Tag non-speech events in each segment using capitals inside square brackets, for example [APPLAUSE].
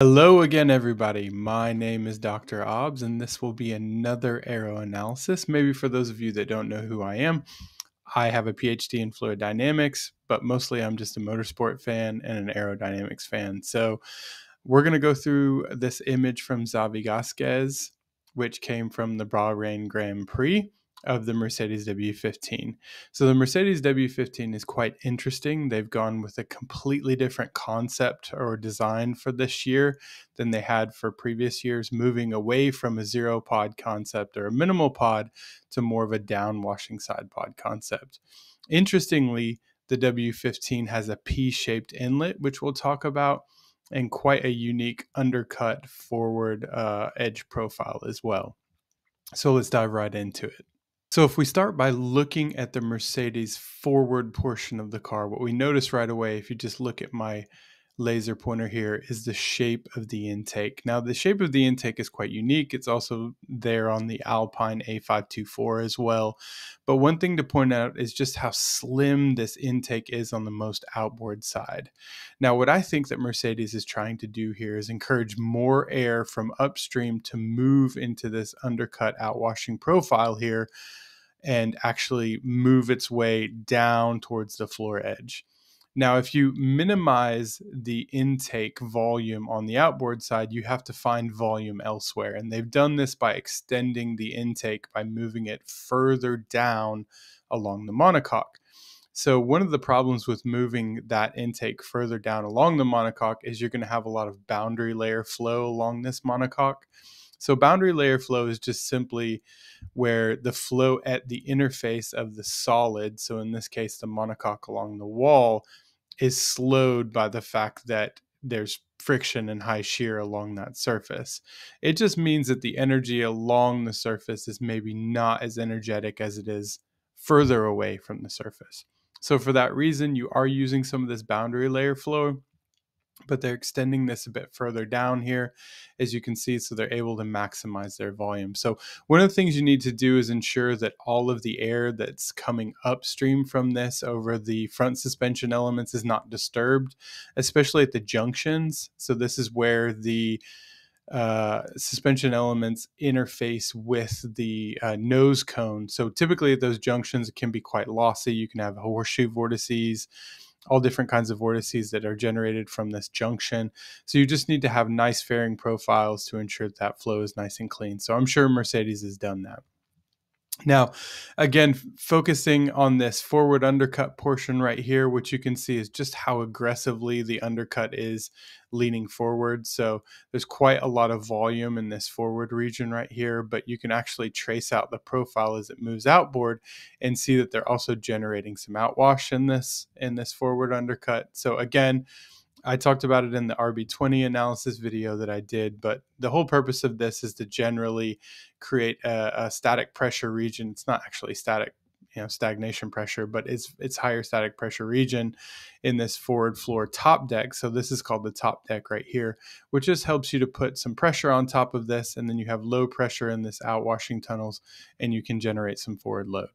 Hello again, everybody. My name is Dr. Obbs, and this will be another aero analysis. Maybe for those of you that don't know who I am, I have a PhD in fluid dynamics, but mostly I'm just a motorsport fan and an aerodynamics fan. So we're going to go through this image from Xavi Gasquez, which came from the Bahrain Grand Prix of the Mercedes W15. So the Mercedes W15 is quite interesting. They've gone with a completely different concept or design for this year than they had for previous years, moving away from a zero pod concept or a minimal pod to more of a downwashing side pod concept. Interestingly, the W15 has a P shaped inlet, which we'll talk about, and quite a unique undercut forward uh, edge profile as well. So let's dive right into it. So if we start by looking at the Mercedes forward portion of the car, what we notice right away, if you just look at my laser pointer here, is the shape of the intake. Now, the shape of the intake is quite unique. It's also there on the Alpine A524 as well. But one thing to point out is just how slim this intake is on the most outboard side. Now, what I think that Mercedes is trying to do here is encourage more air from upstream to move into this undercut outwashing profile here and actually move its way down towards the floor edge. Now, if you minimize the intake volume on the outboard side, you have to find volume elsewhere. And they've done this by extending the intake by moving it further down along the monocoque. So, one of the problems with moving that intake further down along the monocoque is you're going to have a lot of boundary layer flow along this monocoque. So boundary layer flow is just simply where the flow at the interface of the solid, so in this case, the monocoque along the wall, is slowed by the fact that there's friction and high shear along that surface. It just means that the energy along the surface is maybe not as energetic as it is further away from the surface. So, for that reason, you are using some of this boundary layer flow but they're extending this a bit further down here, as you can see, so they're able to maximize their volume. So one of the things you need to do is ensure that all of the air that's coming upstream from this over the front suspension elements is not disturbed, especially at the junctions. So this is where the uh, suspension elements interface with the uh, nose cone. So typically at those junctions, it can be quite lossy. You can have horseshoe vortices all different kinds of vortices that are generated from this junction. So you just need to have nice fairing profiles to ensure that, that flow is nice and clean. So I'm sure Mercedes has done that. Now, again, focusing on this forward undercut portion right here, which you can see is just how aggressively the undercut is leaning forward. So there's quite a lot of volume in this forward region right here, but you can actually trace out the profile as it moves outboard and see that they're also generating some outwash in this in this forward undercut. So again, I talked about it in the RB20 analysis video that I did, but the whole purpose of this is to generally create a, a, static pressure region. It's not actually static, you know, stagnation pressure, but it's it's higher static pressure region in this forward floor top deck. So this is called the top deck right here, which just helps you to put some pressure on top of this, and then you have low pressure in this outwashing tunnels, and you can generate some forward load.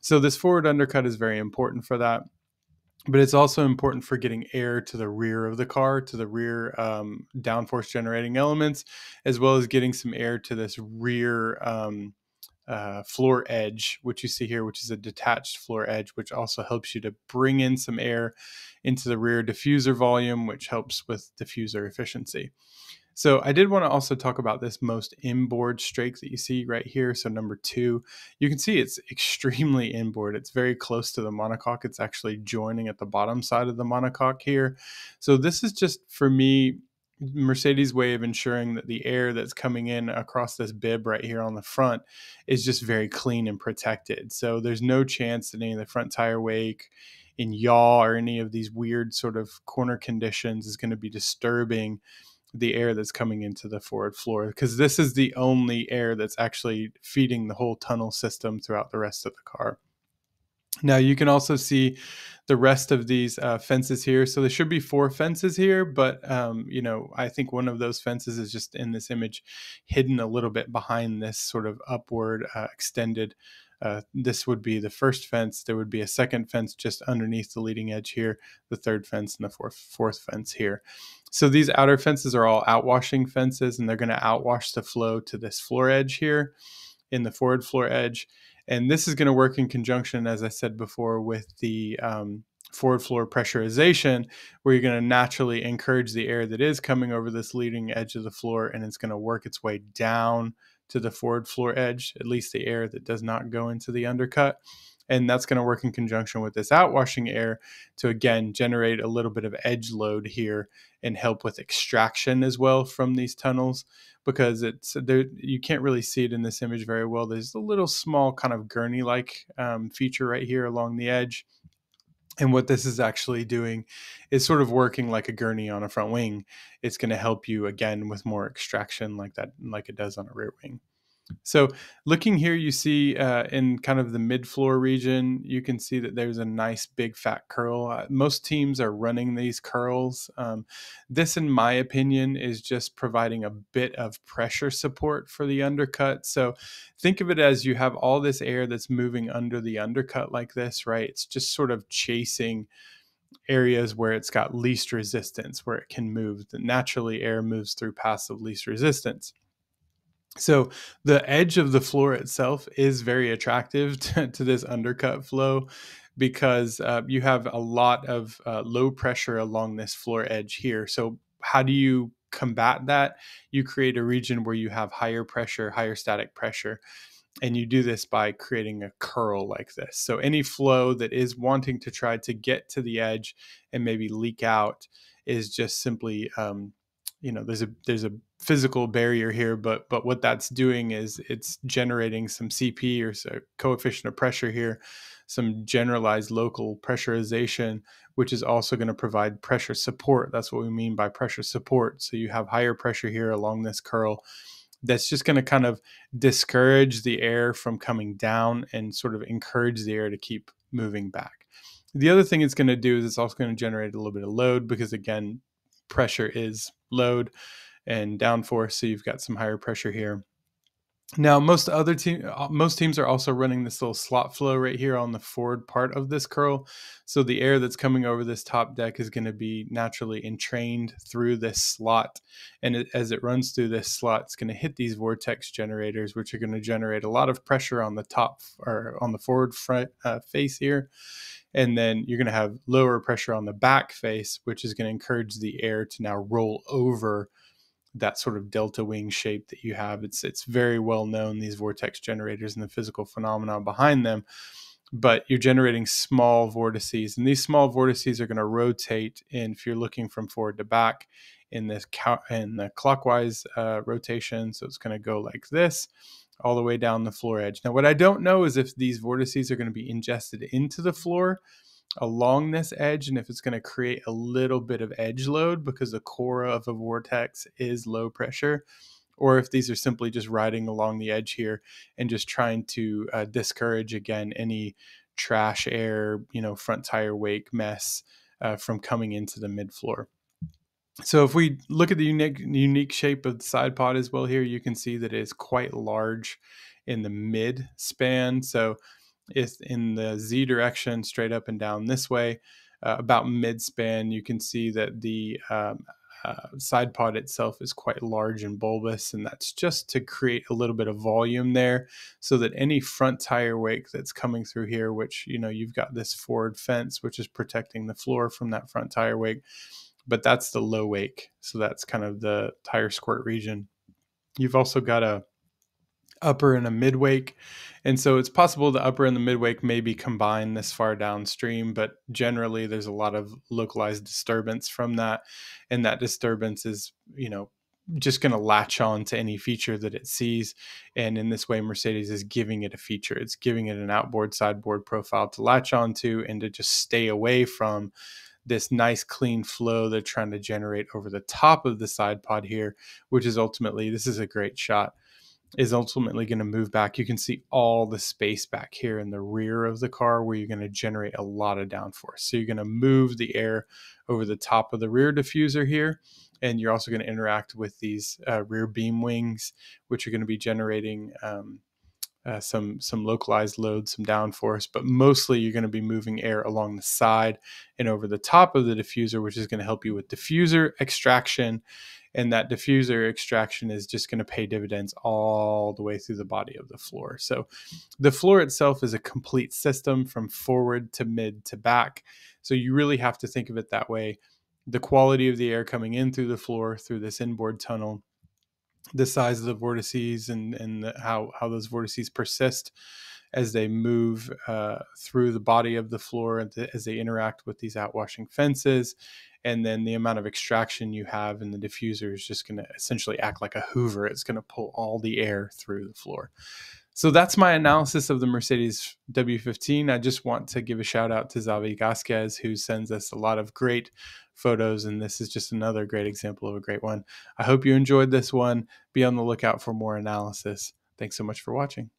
So this forward undercut is very important for that but it's also important for getting air to the rear of the car, to the rear um, downforce generating elements, as well as getting some air to this rear um, uh, floor edge, which you see here, which is a detached floor edge, which also helps you to bring in some air into the rear diffuser volume, which helps with diffuser efficiency. So I did want to also talk about this most inboard strake that you see right here. So number two, you can see it's extremely inboard. It's very close to the monocoque. It's actually joining at the bottom side of the monocoque here. So this is just for me Mercedes' way of ensuring that the air that's coming in across this bib right here on the front is just very clean and protected. So there's no chance that any of the front tire wake in yaw or any of these weird sort of corner conditions is going to be disturbing the air that's coming into the forward floor because this is the only air that's actually feeding the whole tunnel system throughout the rest of the car. Now you can also see the rest of these uh, fences here. So there should be four fences here, but um, you know I think one of those fences is just in this image, hidden a little bit behind this sort of upward uh, extended uh, this would be the first fence. There would be a second fence just underneath the leading edge here, the third fence, and the fourth fourth fence here. So these outer fences are all outwashing fences, and they're going to outwash the flow to this floor edge here in the forward floor edge. And this is going to work in conjunction, as I said before, with the um, forward floor pressurization, where you're going to naturally encourage the air that is coming over this leading edge of the floor, and it's going to work its way down to the forward floor edge, at least the air that does not go into the undercut. And that's going to work in conjunction with this outwashing air to again generate a little bit of edge load here and help with extraction as well from these tunnels because it's there you can't really see it in this image very well. There's a little small kind of gurney like um, feature right here along the edge. And what this is actually doing is sort of working like a gurney on a front wing. It's going to help you again with more extraction like that like it does on a rear wing so looking here, you see uh, in kind of the mid-floor region, you can see that there's a nice big fat curl. Uh, most teams are running these curls. Um, this, in my opinion, is just providing a bit of pressure support for the undercut. So think of it as you have all this air that's moving under the undercut like this, right? It's just sort of chasing areas where it's got least resistance, where it can move. Naturally, air moves through paths of least resistance. So the edge of the floor itself is very attractive [LAUGHS] to, to this undercut flow because uh, you have a lot of uh, low pressure along this floor edge here. So how do you combat that? You create a region where you have higher pressure, higher static pressure. And you do this by creating a curl like this. So any flow that is wanting to try to get to the edge and maybe leak out is just simply um, you know there's a there's a physical barrier here but but what that's doing is it's generating some cp or so coefficient of pressure here some generalized local pressurization which is also going to provide pressure support. That's what we mean by pressure support. So you have higher pressure here along this curl. That's just going to kind of discourage the air from coming down and sort of encourage the air to keep moving back. The other thing it's going to do is it's also going to generate a little bit of load because again pressure is load and downforce. So you've got some higher pressure here. Now, most other team, uh, most teams are also running this little slot flow right here on the forward part of this curl. So the air that's coming over this top deck is going to be naturally entrained through this slot, and it, as it runs through this slot, it's going to hit these vortex generators, which are going to generate a lot of pressure on the top or on the forward front uh, face here, and then you're going to have lower pressure on the back face, which is going to encourage the air to now roll over that sort of delta wing shape that you have. It's it's very well known these vortex generators and the physical phenomena behind them. But you're generating small vortices, and these small vortices are going to rotate. And if you're looking from forward to back in this in the clockwise uh, rotation, so it's going to go like this all the way down the floor edge. Now, what I don't know is if these vortices are going to be ingested into the floor along this edge and if it's going to create a little bit of edge load because the core of a vortex is low pressure or if these are simply just riding along the edge here and just trying to uh, discourage again any trash air you know front tire wake mess uh, from coming into the mid floor so if we look at the unique unique shape of the side pod as well here, you can see that it is quite large in the mid span. So it's in the Z direction, straight up and down this way, uh, about mid span, you can see that the um, uh, side pod itself is quite large and bulbous, and that's just to create a little bit of volume there, so that any front tire wake that's coming through here, which you know you've got this forward fence which is protecting the floor from that front tire wake, but that's the low wake. So that's kind of the tire squirt region. You've also got a upper and a mid wake. And so it's possible the upper and the mid wake may be combined this far downstream, but generally there's a lot of localized disturbance from that. And that disturbance is, you know, just going to latch on to any feature that it sees. And in this way, Mercedes is giving it a feature. It's giving it an outboard sidepod profile to latch onto and to just stay away from this nice clean flow they're trying to generate over the top of the side pod here, which is ultimately, this is a great shot, is ultimately going to move back. You can see all the space back here in the rear of the car where you're going to generate a lot of downforce. So you're going to move the air over the top of the rear diffuser here. And you're also going to interact with these uh, rear beam wings, which are going to be generating um, uh, some some localized load, some downforce, but mostly you're going to be moving air along the side and over the top of the diffuser, which is going to help you with diffuser extraction. And that diffuser extraction is just going to pay dividends all the way through the body of the floor. So the floor itself is a complete system from forward to mid to back. So you really have to think of it that way. The quality of the air coming in through the floor through this inboard tunnel the size of the vortices and and the, how how those vortices persist as they move uh, through the body of the floor as they interact with these outwashing fences. And then the amount of extraction you have in the diffuser is just going to essentially act like a hoover. It's going to pull all the air through the floor. So that's my analysis of the Mercedes W15. I just want to give a shout out to Xavi Gasquez, who sends us a lot of great photos, and this is just another great example of a great one. I hope you enjoyed this one. Be on the lookout for more analysis. Thanks so much for watching.